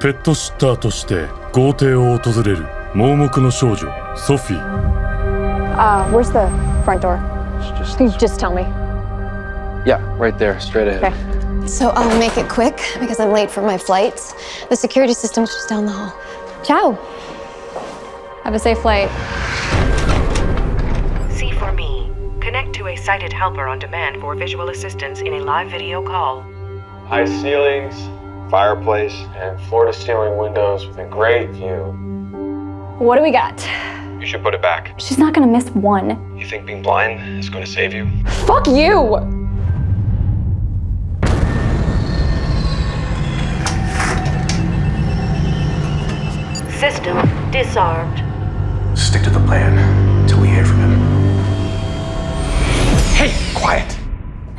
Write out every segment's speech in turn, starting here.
ペットシッターとして豪邸を訪れる盲目の少女ソフィー Uh, where's the front door? Just, Can you just tell me? yeah, right there, straight ahead. Okay. So I'll make it quick because I'm late for my flights. The security system's just down the hall. Ciao. Have a safe flight. C for me. Connect to a sighted helper on demand for visual assistance in a live video call. High ceilings, fireplace, and floor to ceiling windows with a great view. What do we got? You should put it back. She's not gonna miss one. You think being blind is going to save you? Fuck you! System disarmed. Stick to the plan until we hear from him. Hey, quiet!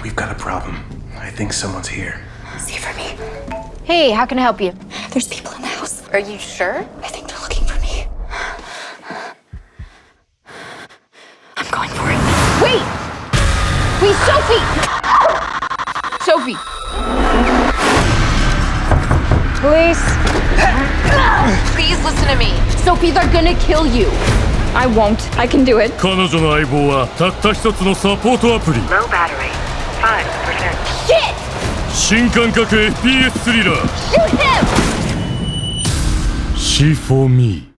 We've got a problem. I think someone's here. See for me. Hey, how can I help you? There's people in the house. Are you sure? I think they're looking for me. I'm going for it. Wait! Wait, Sophie! Sophie! Police! Please listen to me. Sophie, they're gonna kill you. I won't. I can do it. 彼女の相棒はたった一つのサポートアプリ Low battery. 5%. Shit! 新感覚 FPS スリラー Shoot him! C for me